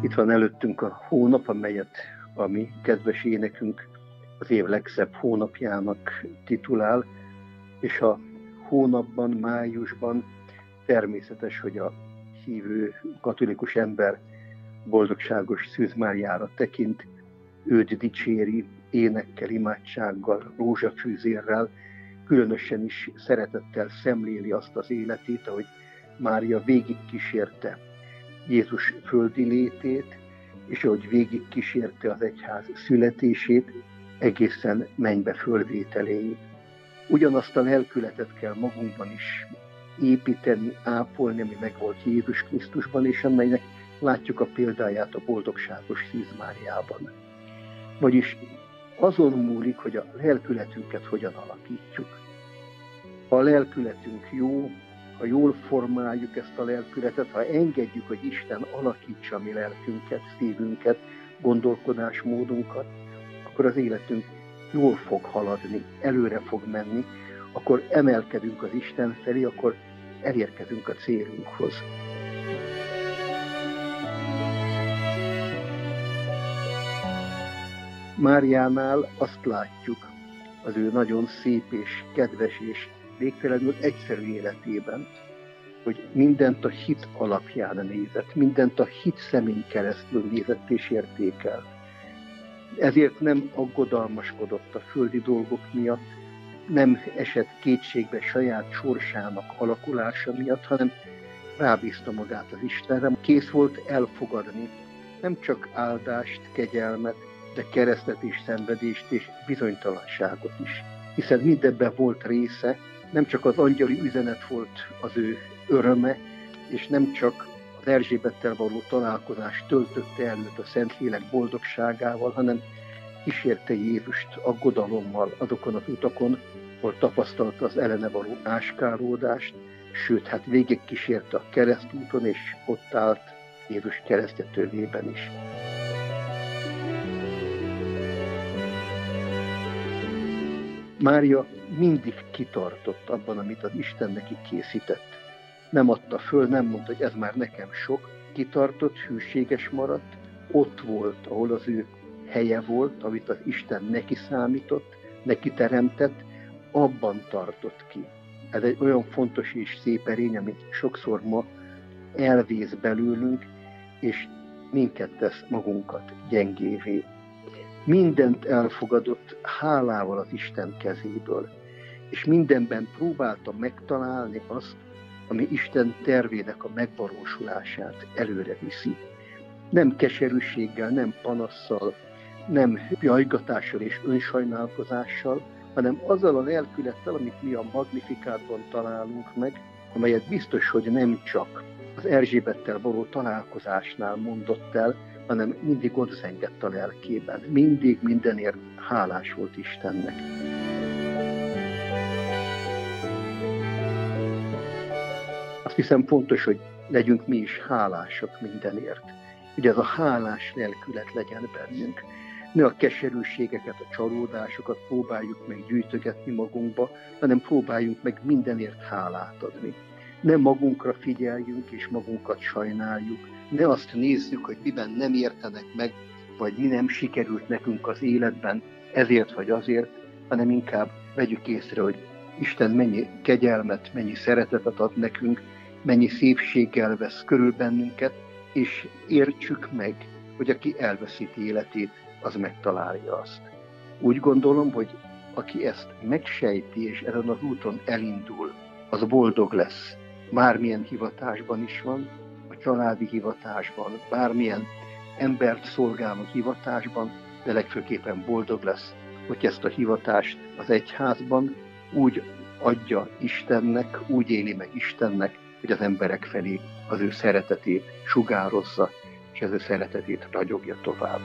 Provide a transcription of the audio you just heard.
Itt van előttünk a hónap, amelyet a mi kedves énekünk az év legszebb hónapjának titulál, és a hónapban, májusban természetes, hogy a hívő katolikus ember boldogságos szűzmárjára tekint, őt dicséri énekkel, imádsággal, rózsafűzérrel, különösen is szeretettel szemléli azt az életét, ahogy Mária végig kísérte Jézus földi létét, és ahogy végig kísérte az egyház születését, egészen mennybe fölvételéig. Ugyanazt a lelkületet kell magunkban is építeni, ápolni, ami megvolt Jézus Krisztusban, és amelynek látjuk a példáját a boldogságos Szízmáriában. Vagyis azon múlik, hogy a lelkületünket hogyan alakítjuk. Ha a lelkületünk jó, ha jól formáljuk ezt a lelkületet, ha engedjük, hogy Isten alakítsa mi lelkünket, szívünket, gondolkodásmódunkat, akkor az életünk jól fog haladni, előre fog menni, akkor emelkedünk az Isten felé, akkor elérkezünk a célunkhoz. Máriánál azt látjuk az ő nagyon szép és kedves és végtelenül egyszerű életében, hogy mindent a hit alapján nézett, mindent a hit szemén keresztül nézett és értékel. Ezért nem aggodalmaskodott a földi dolgok miatt, nem esett kétségbe saját sorsának alakulása miatt, hanem rábízta magát az Istenre, kész volt elfogadni nem csak áldást, kegyelmet, de keresztet és szenvedést és bizonytalanságot is. Hiszen mindebben volt része, nem csak az angyali üzenet volt az ő öröme, és nem csak az Erzsébettel való találkozás töltötte el a Szentlélek boldogságával, hanem kísérte Jézust aggodalommal azokon az utakon, ahol tapasztalta az ellene való áskálódást, sőt, hát végig kísérte a keresztúton, és ott állt Jézus keresztetővében is. Mária mindig kitartott abban, amit az Isten neki készített. Nem adta föl, nem mondta, hogy ez már nekem sok, kitartott, hűséges maradt, ott volt, ahol az ő helye volt, amit az Isten neki számított, neki teremtett, abban tartott ki. Ez egy olyan fontos és szép erény, amit sokszor ma elvész belőlünk, és minket tesz magunkat gyengévé mindent elfogadott hálával az Isten kezéből, és mindenben próbálta megtalálni azt, ami Isten tervének a megvalósulását előre viszi. Nem keserűséggel, nem panasszal, nem jajgatással és önsajnálkozással, hanem azzal a lelkülettel, amit mi a Magnifikátban találunk meg, amelyet biztos, hogy nem csak az Erzsébettel való találkozásnál mondott el, hanem mindig ott zengett a lelkében. Mindig mindenért hálás volt Istennek. Azt hiszem fontos, hogy legyünk mi is hálásak mindenért. Ugye ez a hálás lelkület legyen bennünk. Ne a keserűségeket, a csalódásokat próbáljuk meg gyűjtögetni magunkba, hanem próbáljunk meg mindenért hálát adni. Ne magunkra figyeljünk és magunkat sajnáljuk, ne azt nézzük, hogy miben nem értenek meg, vagy mi nem sikerült nekünk az életben, ezért vagy azért, hanem inkább vegyük észre, hogy Isten mennyi kegyelmet, mennyi szeretetet ad nekünk, mennyi szépséggel vesz körül bennünket, és értsük meg, hogy aki elveszíti életét, az megtalálja azt. Úgy gondolom, hogy aki ezt megsejti, és ezen az úton elindul, az boldog lesz. Mármilyen hivatásban is van, családi hivatásban, bármilyen embert szolgáló hivatásban, de legfőképpen boldog lesz, hogy ezt a hivatást az egyházban úgy adja Istennek, úgy éli meg Istennek, hogy az emberek felé az ő szeretetét sugározza, és az ő szeretetét ragyogja tovább.